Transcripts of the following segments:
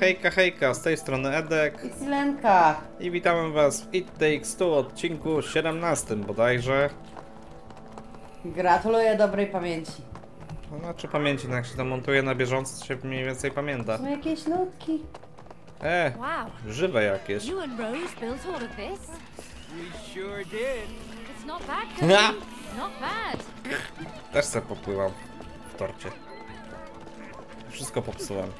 Hejka, hejka, z tej strony Edek I Silenka. i witamy was w It Takes Two odcinku 17 bodajże. Gratuluję dobrej pamięci. No, Znaczy pamięci, no jak się to montuje na bieżąco, to się mniej więcej pamięta. Są jakieś nutki. E, Wow, żywe jakieś. you and Rose built all of this? We sure did. It's not bad, Ja. Not bad. Też se popływam w torcie. Wszystko popsułem.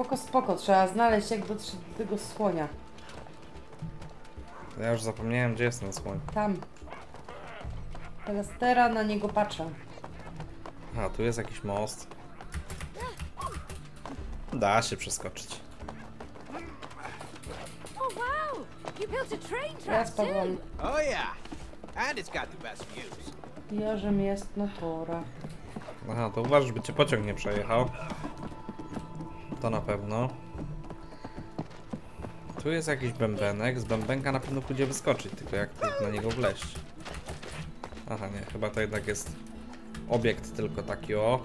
Spoko, spoko. Trzeba znaleźć jak dotrzeć do tego słonia. Ja już zapomniałem, gdzie jest ten słoń. Tam. Teraz teraz na niego patrzę. A, tu jest jakiś most. Da się przeskoczyć. Oh Ja spadłam. Oh yeah. And it's got the best views. Jarzem jest na torach. Aha, to uważaj, żeby cię pociąg nie przejechał. To na pewno. Tu jest jakiś bębenek. Z bębenka na pewno pójdzie wyskoczyć, tylko jak na niego wleść? Aha, nie, chyba to jednak jest obiekt tylko taki o.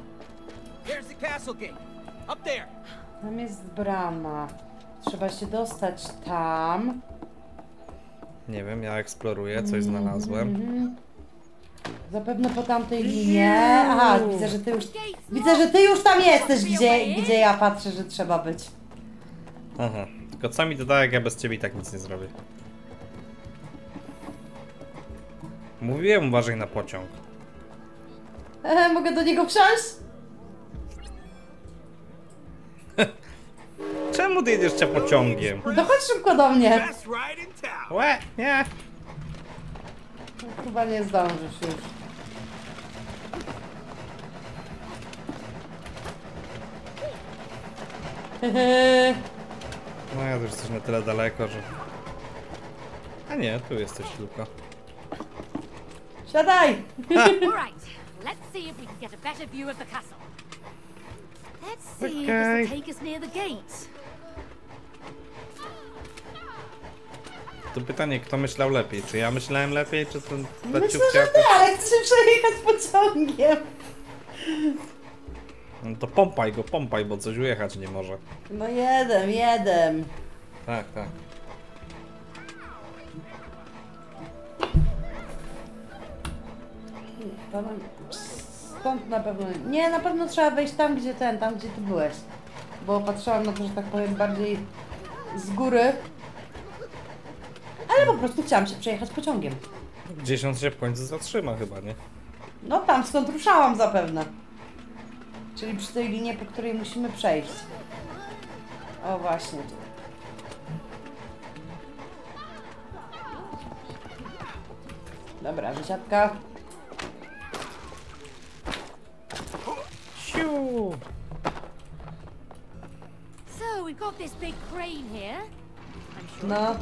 Tam jest brama. Trzeba się dostać tam. Nie wiem, ja eksploruję, coś znalazłem. Mhm. Zapewne po tamtej linie. Aha, widzę, że ty już. Widzę, że ty już tam jesteś, gdzie, gdzie ja patrzę, że trzeba być. Aha, tylko co mi doda, jak ja bez ciebie i tak nic nie zrobię. Mówiłem, uważaj na pociąg. Ehe, mogę do niego wsiąść? Czemu ty jedziesz cię pociągiem? To chodź szybko do mnie. Łe, nie. Chyba nie zdążysz już. No ja już jesteś na tyle daleko, że... A nie, tu jesteś tylko. Siadaj! All right, let's see if we can get a better view of the castle. Let's see if Okay. this will take us near the gate. To pytanie, kto myślał lepiej? Czy ja myślałem lepiej, czy ten Myślę, że ty, ale chcę się przejechać pociągiem. No to pompaj go, pompaj, bo coś ujechać nie może. No jeden, jeden. Tak, tak. Stąd na pewno. Nie, na pewno trzeba wejść tam, gdzie ten, tam, gdzie ty byłeś. Bo patrzyłam na to, że tak powiem, bardziej z góry. Ale po prostu chciałam się przejechać pociągiem. Gdzieś on się w końcu zatrzyma chyba, nie? No tam, skąd ruszałam zapewne. Czyli przy tej linie, po której musimy przejść. O, właśnie tu. Dobra, wysiadka. Siu! No.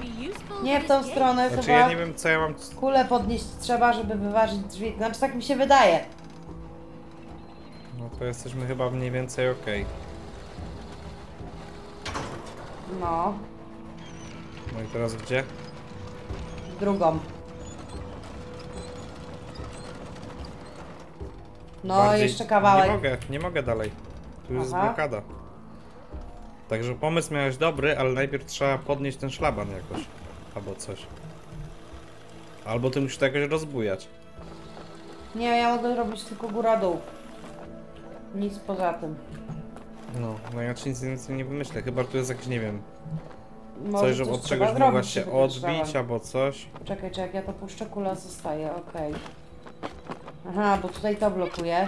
Nie w tą stronę Znaczy chyba. ja nie wiem co ja mam... Kulę podnieść trzeba, żeby wyważyć drzwi. Znaczy tak mi się wydaje. No to jesteśmy chyba mniej więcej okej. No, No i teraz gdzie? drugą. No, Bardziej- jeszcze kawałek. Nie mogę, nie mogę dalej. Tu jest Aha. blokada. Także pomysł miałeś dobry, ale najpierw trzeba podnieść ten szlaban jakoś. Albo coś. Albo ty musisz to jakoś rozbujać. Nie, ja mogę zrobić tylko góra-dół. Nic poza tym. No, no ja ci nic więcej nie wymyślę. Chyba tu jest jakiś, nie wiem, Może coś, że coś od czegoś zrobić, mogłaś się żeby odbić albo coś. Czekaj, czy jak ja to puszczę, kula zostaje, okej. Aha, bo tutaj to blokuje.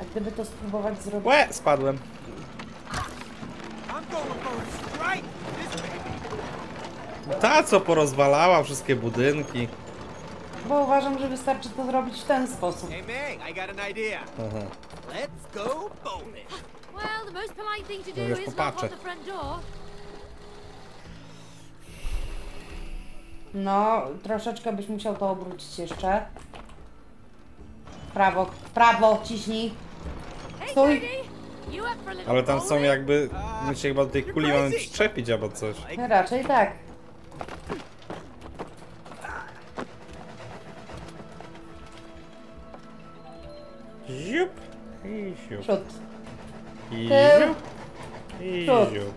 A gdyby to spróbować zrobić... Łe! Spadłem. Ta co porozwalała wszystkie budynki. Bo uważam, że wystarczy to zrobić w ten sposób. Hey Meg, I got an idea. Aha. Let's go bowling. Well, the most polite thing to do już is knock on the front door. No, troszeczkę byś musiał to obrócić jeszcze. Prawo, prawo, ciśnij. Stój. Cody, you up for a little Ale tam są jakby... My się chyba do tej kuli mamy przyczepić albo coś. Raczej tak. Ziup. I siup. Przód. Iziu. Przód. Iziu.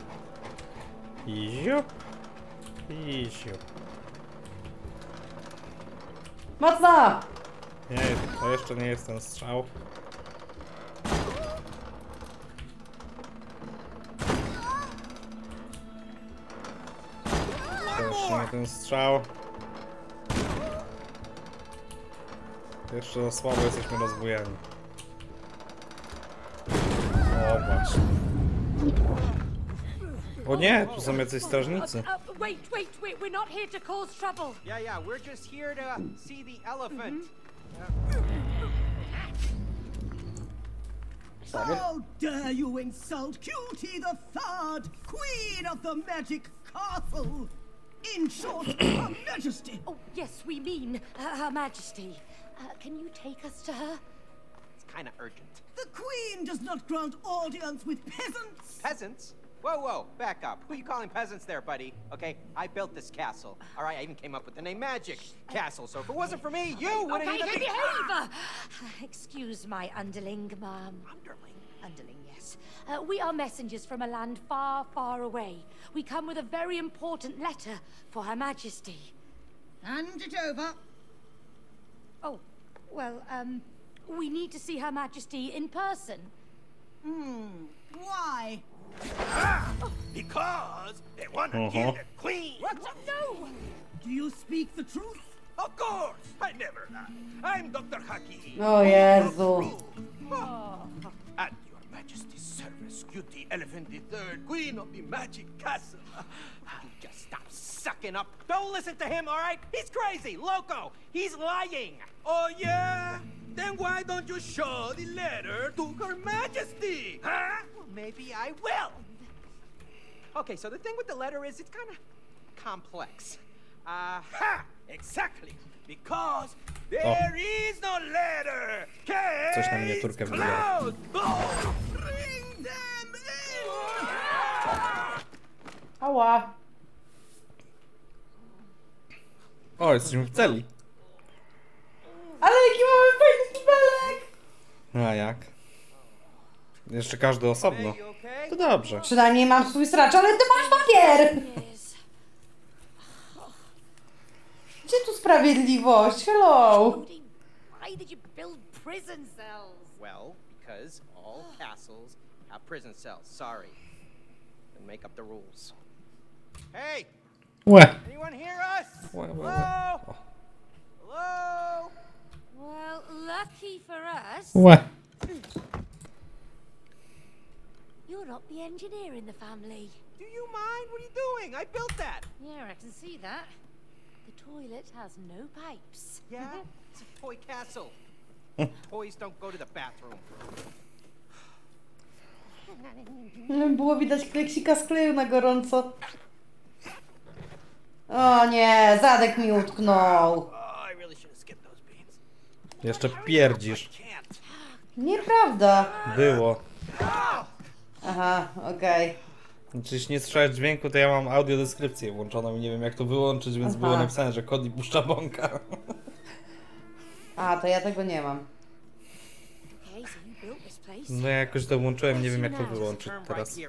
Iziu. Iziu. Mocno! Nie, to jeszcze nie jest ten strzał. To jeszcze nie ten strzał. Jeszcze za słabo jesteśmy rozbujeni. O właśnie. O nie, tu są jacyś strażnicy. Uh, wait, wait, wait. We're not here to cause trouble. Yeah, yeah, we're just here to see the elephant. How dare you insult Cutie the Third, Queen of the Magic Castle? In short, Her Majesty. Oh, yes, we mean uh, Her Majesty. Uh, can you take us to her? It's kind of urgent. The Queen does not grant audience with peasants. Peasants? Whoa, whoa, back up. Who are you calling peasants there, buddy? Okay, I built this castle. All right, I even came up with the name Magic Castle. So if it wasn't for me, you wouldn't Okay, even okay, be behave! Uh, excuse my underling, ma'am. Underling. Underling, yes. Uh, we are messengers from a land far, far away. We come with a very important letter for Her Majesty. Hand it over. Oh, well, um, we need to see Her Majesty in person. Hmm. Why? Because they want to Uh-huh. kill the queen. What? No! Do you speak the truth? Of course, I never lie. I'm Dr. Haki. O Jezu. At your majesty's service, Cutie Elephant the Third, queen of the magic castle. You Just stop sucking up. Don't listen to him, all right? He's crazy, loco. He's lying. Oh yeah? Then why don't you show the letter to her majesty, huh? Well, maybe I will. Okay, so the thing with the letter is it's kind of complex. Uh, Ha! Exactly. Because there is no letter. Coś na Case miniaturkę wygląda. Ała. O, jesteśmy w celi. Ale jaki mamy fajny kibelek! No a jak? Jeszcze każdy osobno. To dobrze. Przynajmniej mam swój stracz, ale ty masz papier! Gdzie tu sprawiedliwość? Hello! Why did you build prison cells? Well, because all castles have prison cells. Sorry. Then make up the rules. Hey, Łe. anyone hear us? Łe, łe, łe. Hello? O. Hello? Well, lucky for us, Łe. you're not the engineer in the family. Do you mind? What are you doing? I built that. Yeah, I can see that. The toilet has no pipes. Yeah? It's a toy castle. Toys don't go to the bathroom. Było widać kleksika z kleju na gorąco. O nie, zadek mi utknął. Jeszcze pierdzisz. Nieprawda. Było. Aha, okej. Jeśli nie słyszałeś dźwięku, to ja mam audiodeskrypcję włączoną i nie wiem jak to wyłączyć, więc Aha. było napisane, że Cody puszcza bąka. A, to ja tego nie mam. Okay. No ja jakoś to włączyłem, nie wiem jak to wyłączyć teraz.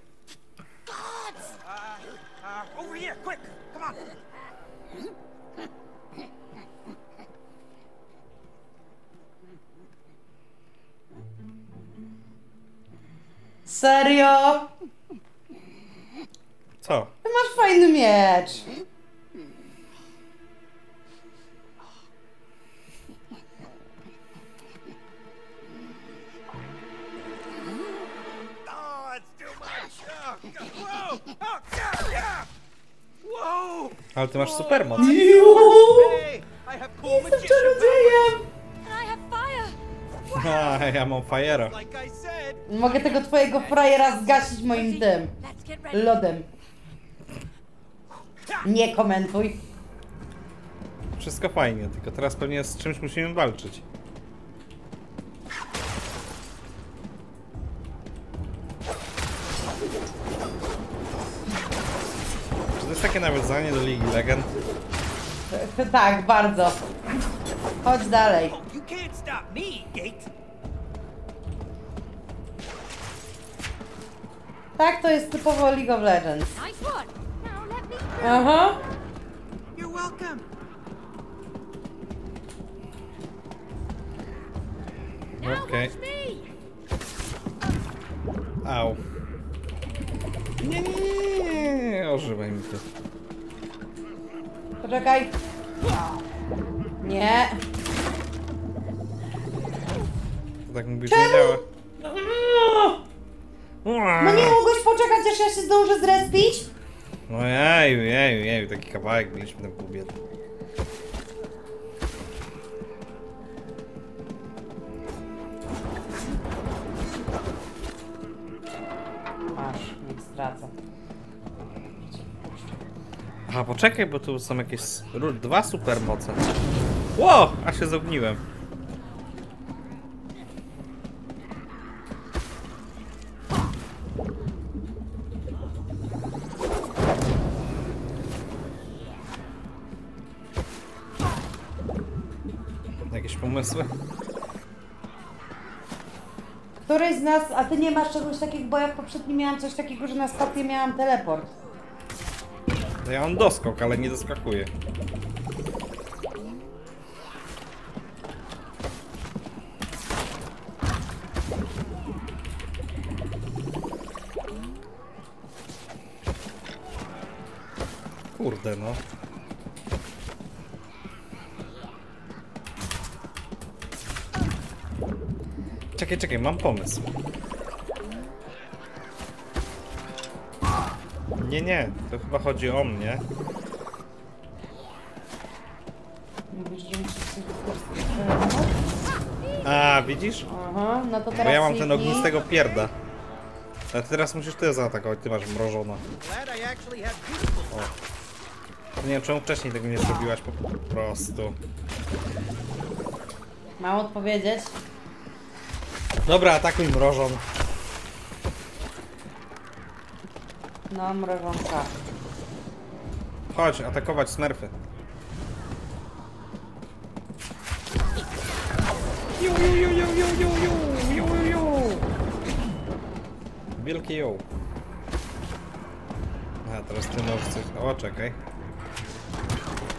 Serio? Co? Ty masz fajny miecz. Ale ty masz supermoc. Juuu, jestem czarodziejem. Ja mam fajera. Mogę tego twojego frajera zgasić moim tym lodem. Nie komentuj. Wszystko fajnie, tylko teraz pewnie z czymś musimy walczyć. Czy to jest takie nawiązanie do Ligi Legend? Tak, bardzo. Chodź dalej. Tak, to jest typowo League of Legends. Aha. Okay. Au. Nie, nie, nie, ożywaj mi to. Poczekaj. Nie. To tak mówisz, nie działa. No nie mogłeś poczekać, aż ja się zdążę zrespić? No jeju, jeju, jeju, taki kawałek tam pół biedy. Masz, niech stracę. A poczekaj, bo tu są jakieś dwa supermoce. Ło, a się zogniłem. Jakieś pomysły? Któryś z nas, a ty nie masz czegoś takiego, bo ja w poprzednim miałam coś takiego, że na stację miałam teleport. Ja mam doskok, ale nie doskakuję. Czekaj, czekaj, mam pomysł. Nie, nie, to chyba chodzi o mnie. A, widzisz? Aha, no to teraz Bo ja mam ten ognistego pierda. Ale teraz musisz ty zaatakować, ty masz mrożona. Beautiful Nie wiem czemu wcześniej tego nie zrobiłaś po prostu. Mam odpowiedzieć? Dobra, atakuj mrożon. No, mrożonka. Chodź, atakować smurfy. Ju, ju, ju, ju, ju, ju, ju, ju, ju, ju. Wielkie ją. A, teraz ty możesz coś... O, czekaj.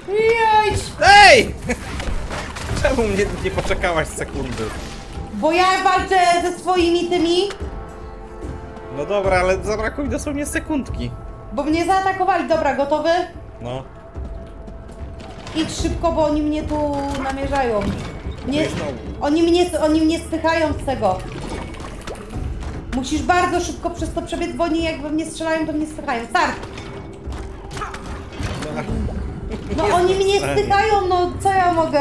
Jaj! Ej! Czemu mnie nie poczekałaś sekundy? Bo ja walczę ze swoimi tymi, No dobra, ale zabrakło mi dosłownie sekundki. bo mnie zaatakowali. Dobra, gotowy? No. Idź szybko, bo oni mnie tu namierzają. Nie, No znowu. oni, mnie, oni mnie spychają z tego. Musisz bardzo szybko przez to przebiec, bo oni jak we mnie strzelają, to mnie spychają. Start! No oni mnie spychają, no co ja mogę?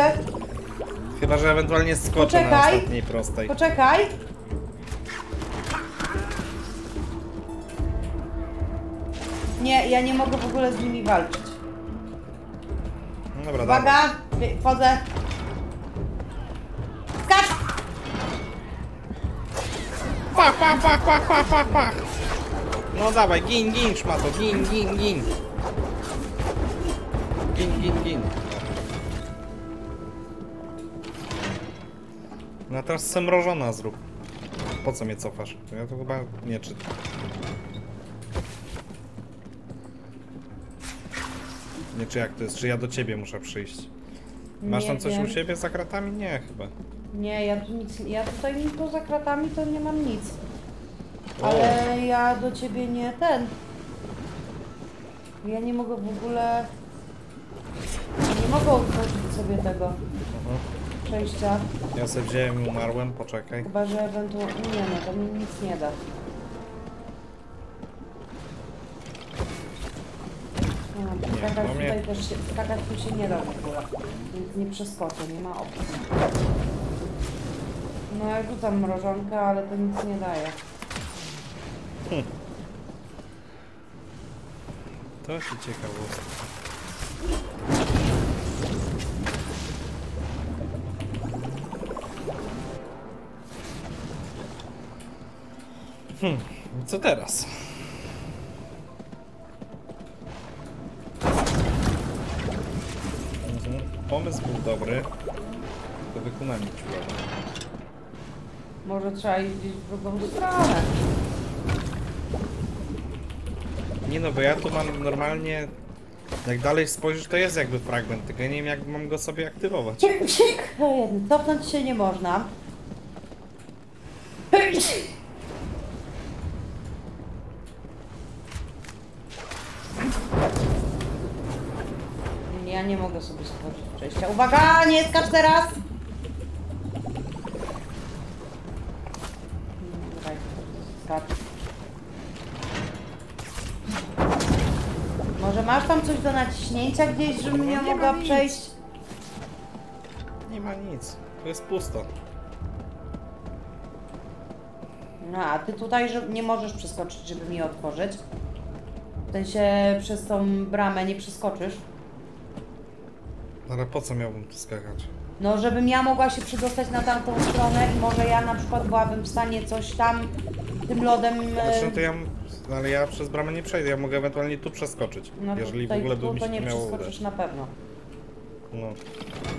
Chyba, że ewentualnie skoczę na Poczekaj. ostatniej prostej. Poczekaj. Nie, ja nie mogę w ogóle z nimi walczyć. No dobra, dawaj. Uwaga, wie- wchodzę. Skacz! Pach, pach, pach, pach, pach, pach, pach. No dawaj, gin, gin, szmato, gin, gin, gin. Gin, gin, gin. No a teraz semrożona zrób. Po co mnie cofasz? Ja to chyba nie czytam. Nie czy jak to jest, czy ja do ciebie muszę przyjść? Masz Nie tam coś wiem. u siebie za kratami? Nie, chyba. Nie, ja tu nic, ja tutaj poza kratami to nie mam nic. O. Ale ja do ciebie nie ten. Ja nie mogę w ogóle. Nie mogę otworzyć sobie tego Mhm. Przejścia. Ja sobie wziąłem i umarłem, poczekaj. Chyba, że ewentualnie. Nie no, to mi nic nie da. Nie, no, no mnie- tutaj też się, skakać tu się nie da w ogóle. Więc nie przeskoczę, nie ma opcji. No ja rzucam mrożonkę, ale to nic nie daje. To się ciekawostka. Hmm, co teraz? Mhm. Pomysł był dobry. To wykonanie ładne. Może trzeba iść gdzieś w drugą stronę. Nie no, bo ja tu mam normalnie... Jak dalej spojrzysz, to jest jakby fragment, tylko ja nie wiem jak mam go sobie aktywować. O jeden. Cofnąć się nie można. Ja nie mogę sobie stworzyć przejścia. Uwaga, nie skacz teraz! Skacz. Może masz tam coś do naciśnięcia gdzieś, żebym ja No nie ma mogła nic. przejść? Nie ma nic, to jest pusto. No, a ty tutaj że nie możesz przeskoczyć, żeby mi otworzyć. W sensie przez tą bramę nie przeskoczysz. Ale po co miałbym tu skakać? No, żebym ja mogła się przedostać na tamtą stronę i może ja na przykład byłabym w stanie coś tam tym lodem... Znaczy, no to ja... Ale ja przez bramę nie przejdę, ja mogę ewentualnie tu przeskoczyć. no, jeżeli w tutaj ogóle by mi to się nie miało przeskoczysz udać. na pewno. No.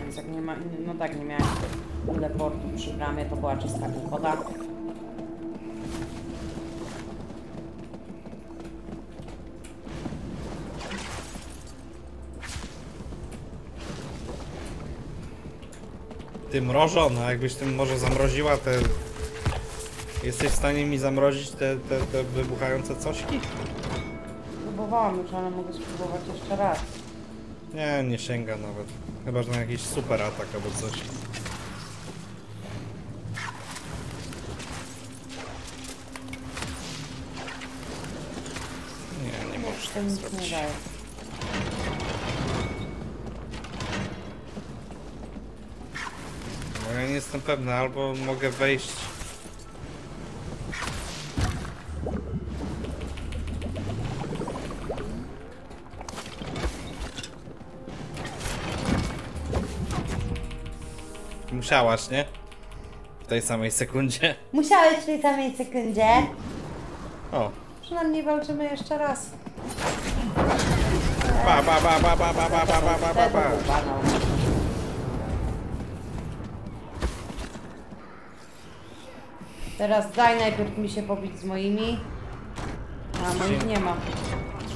Więc jak nie ma... No tak, nie miałem teleportu przy bramie, to była czysta głupota. Ty mrożona, jakbyś tym może zamroziła te... Jesteś w stanie mi zamrozić te, te, te wybuchające cośki? Próbowałam już, ale mogę spróbować jeszcze raz. Nie, nie sięga nawet. Chyba, że na jakiś super atak albo coś. Nie, nie możesz tak nic nie zrobić. daje. No ja nie jestem pewny, albo mogę wejść... Musiałaś, nie? W tej samej sekundzie. Musiałeś w tej samej sekundzie. O. Przynajmniej walczymy jeszcze raz. Ba, ba, ba, ba, ba, ba, ba, ba, ba, ba, ba, Teraz daj najpierw mi się pobić z moimi. A moich nie ma.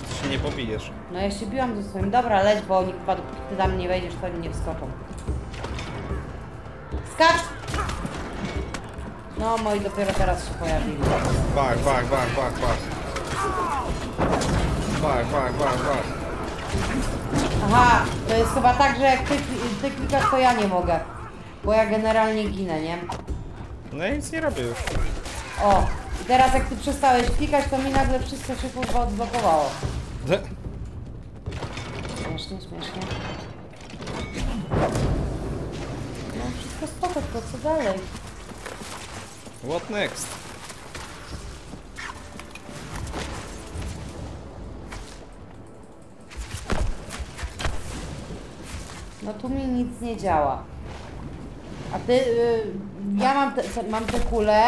Ty się nie pobijesz. No ja się biłam ze swoim. Dobra, leć, bo oni chyba dopóki ty tam nie wejdziesz, to oni nie wskoczą. Skacz! No, moi dopiero teraz się pojawili. Bak, bak, bak, bak, bak. Bak, bak, bak, bak. Aha, to jest chyba tak, że jak ty, ty klikasz, to ja nie mogę. Bo ja generalnie ginę, nie? No i nic nie robię już. O, i teraz jak ty przestałeś klikać, to mi nagle wszystko się kurwa odblokowało. Śmiesznie, śmiesznie. No wszystko spoko, to co dalej? What next? No tu mi nic nie działa. A ty, y, ja mam te, mam te kule,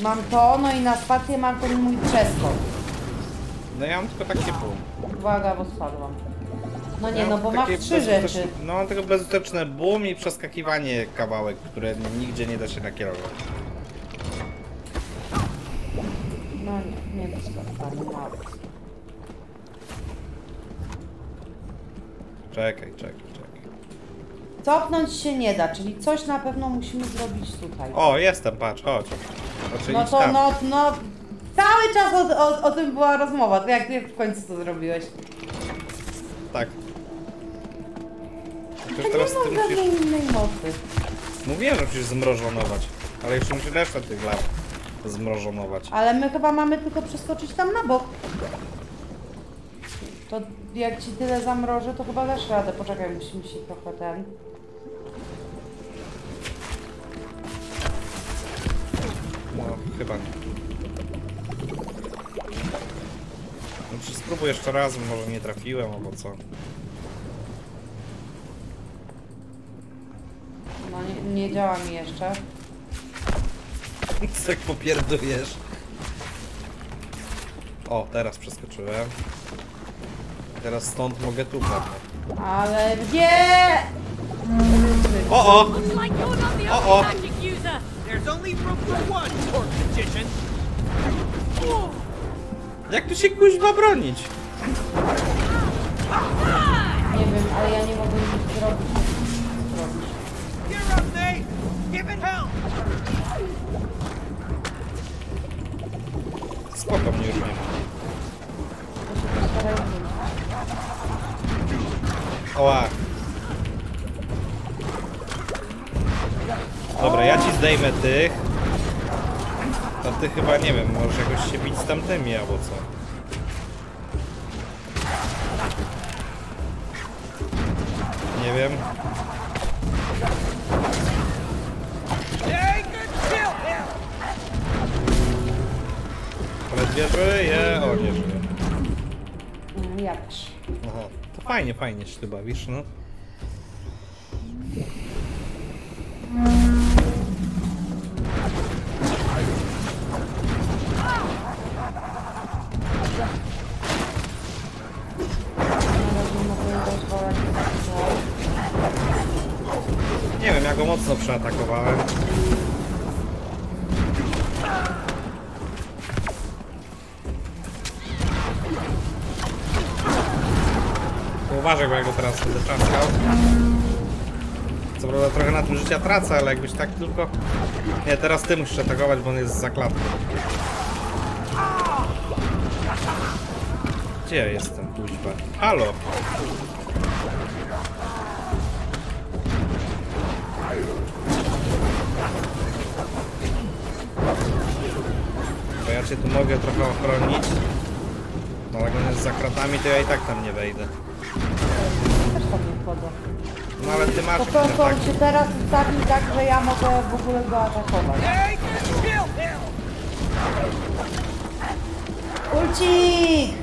mam to, no i na spację mam ten mój przeskok. No ja mam tylko takie pół. Uwaga, bo spadłam. No nie, Ja no bo masz trzy rzeczy. No mam tylko bezużyteczne boom i przeskakiwanie kawałek, które nigdzie nie da się nakierować. No nie, nie wyskoczyłam, mało. Czekaj, czekaj, czekaj. Cofnąć się nie da, czyli coś na pewno musimy zrobić tutaj. O, jestem, patrz, chodź. Znaczy No idź to tam. no, no, cały czas o, o, o tym była rozmowa, to jak ty w końcu to zrobiłeś? Tak. Ja Tylko teraz nie ty mam musisz... żadnej innej mocy. Mówiłem, że musisz zmrożonować. Ale jeszcze musisz resztę tych lat zmrożonować. Ale my chyba mamy tylko przeskoczyć tam na bok. To jak ci tyle zamrożę, to chyba dasz radę. Poczekaj, musimy się trochę ten... No, chyba nie. No, spróbuj jeszcze raz, może nie trafiłem, albo co. No nie, nie działa mi jeszcze. tak popierdujesz. O, teraz przeskoczyłem. Teraz stąd mogę tu. Ale gdzie? O o! O o! Jak tu się kuźwa bronić? Nie wiem, ale ja nie mogę nic zrobić. Spoko mnie już nie ma. Oła. Dobra, ja ci zdejmę tych. A ty chyba, nie wiem, możesz jakoś się bić z tamtymi albo co. Nie wiem. Ledwie żyje. O, nie żyje. Też. Aha. Fajnie, fajnie się tu bawisz, no. Co prawda trochę na tym życia tracę, ale jakbyś tak tylko... Nie, teraz ty musisz atakować, bo on jest za klatką. Gdzie jestem, kuźwa? Halo! Bo ja cię tu mogę trochę ochronić. No jak on jest za kratami, to ja i tak tam nie wejdę. No ale ty masz Po prostu on się teraz ustawił tak, że ja mogę w ogóle go atakować. Ulcik!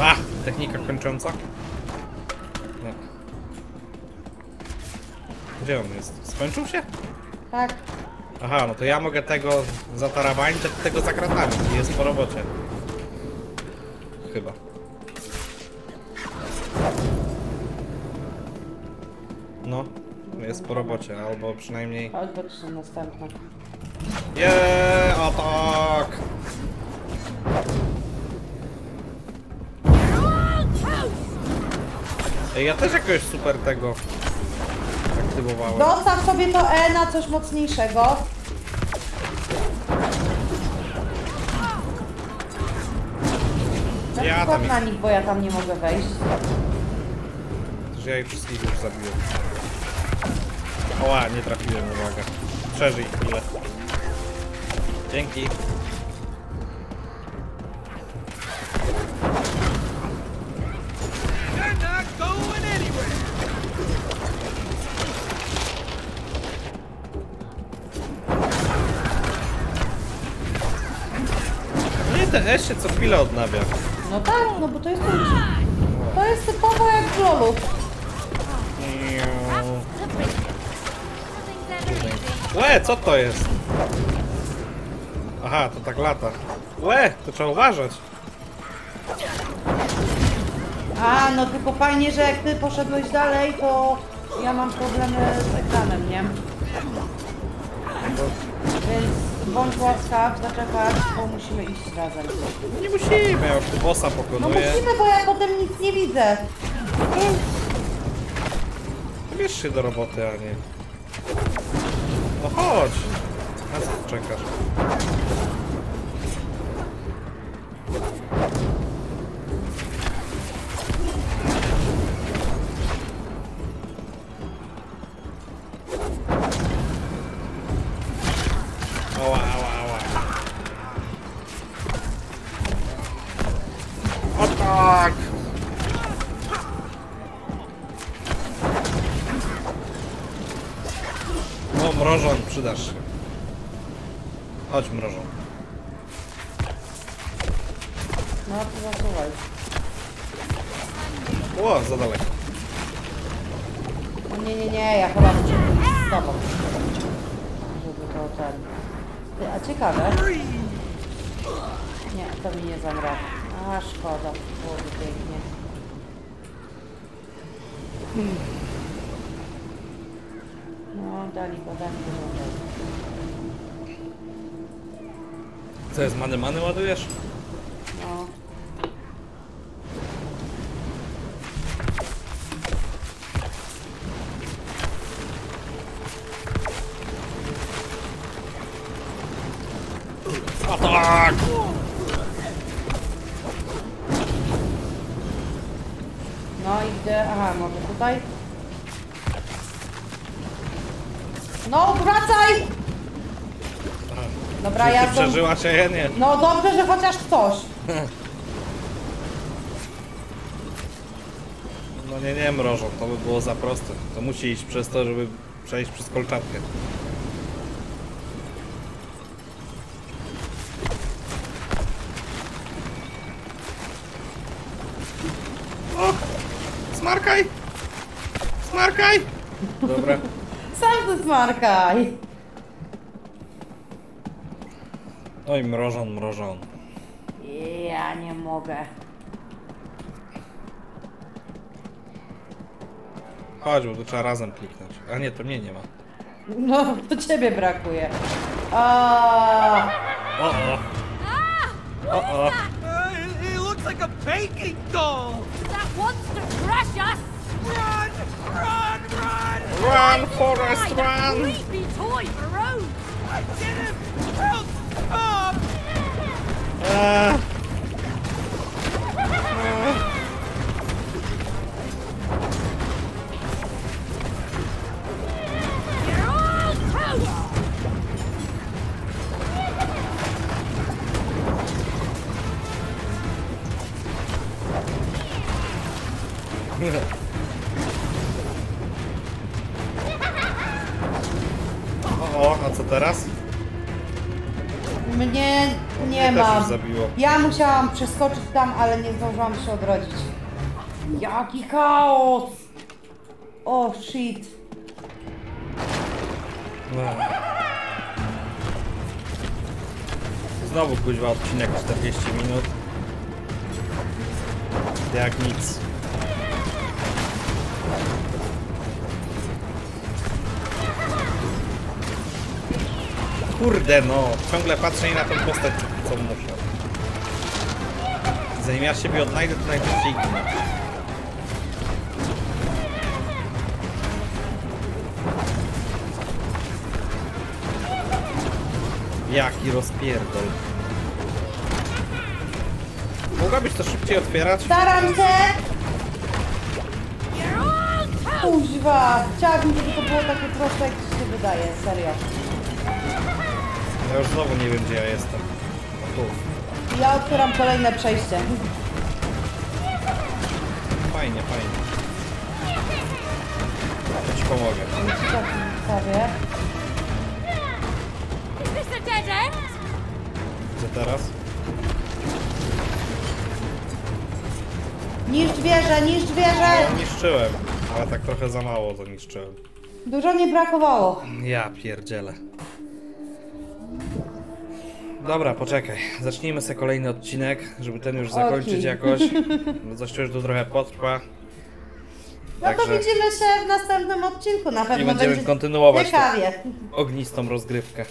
A! Technika kończąca? No. Gdzie on jest? Skończył się? Tak. Aha, no to ja mogę tego ty tego za kratami. Jest po robocie. Chyba. No, jest po robocie, albo przynajmniej... Chodź, bo tu są następne. Jeee, atak! Ej, ja też jakoś super tego aktywowałem. Dostaw sobie to E na coś mocniejszego. Ja tam na nich, bo ja tam nie mogę wejść. Że ja ich wszystkich już zabiłem. Oła, nie trafiłem, uwaga. Przeżyj chwilę. Dzięki. Nie, te S się co chwilę odnawia. No tak, no bo to jest. To jest typowo jak w lolu. Łe, co to jest? Aha, to tak lata. Łe, to trzeba uważać. A, no tylko fajnie, że jak ty poszedłeś dalej, to ja mam problemy z ekranem, nie? Więc bądź łaskaw, zaczekać, bo musimy iść razem. Nie musimy, ja już tu bossa No pokonuję. musimy, bo ja potem nic nie widzę. Bierz się do roboty, a nie. No chodź. Na co czekasz? Mrożon, przydasz się. Chodź, mrożon. No to zasuwaj. O, za daleko. No nie, nie, nie, ja chyba muszę z tobą. Żeby to ten... Ty, a ciekawe. Nie, to mi nie zagra. A, szkoda. Byłoby pięknie. No, dali go, dali go. Co jest, many many ładujesz? No. Atak! No i gdzie? Aha, może tutaj? No, wracaj! Dobra, Czy ja ty stąd... przeżyłaś, a ja nie. No dobrze, że chociaż ktoś. No nie, nie mrożą, to by było za proste. To musi iść przez to, żeby przejść przez kolczatkę. O! Smarkaj! Smarkaj! Dobra. Smarkaj. Oj, mrożon, mrożon. Ja nie mogę. Chodź, bo tu trzeba razem kliknąć. A nie, to mnie nie ma. No, to ciebie brakuje. A, O, o. O, o. He looks like a baking doll! That wants Run, Forest, run! Uh, O, a co teraz? mnie nie Mnie też ma. już zabiło. Ja musiałam przeskoczyć tam, ale nie zdążyłam się odrodzić. Jaki chaos! O shit. No. Znowu kuźwa odcinek 40 minut. Jak nic. Kurde no, ciągle patrzę na tą postać, co muszę. Zanim ja siebie odnajdę, to ginę. Jaki rozpierdol. Mogłabyś to szybciej otwierać? Staram się! Kuźwa! Chciałabym, żeby to było takie proste, jak ci się wydaje, serio. Ja już znowu nie wiem, gdzie ja jestem. O, tu. Ja otwieram kolejne przejście. Fajnie, fajnie. Ja ci pomogę. Zostawię. Gdzie teraz? Niszcz wieżę, niszcz wieżę! Niszczyłem, ale tak trochę za mało to niszczyłem. Dużo nie brakowało. Ja pierdzielę. Dobra, poczekaj. Zacznijmy sobie kolejny odcinek, żeby ten już zakończyć Okej. jakoś. Bo coś czuję, że to trochę potrwa. No to Także- widzimy się w następnym odcinku. Na pewno będziemy będzie kontynuować to. Ognistą rozgrywkę.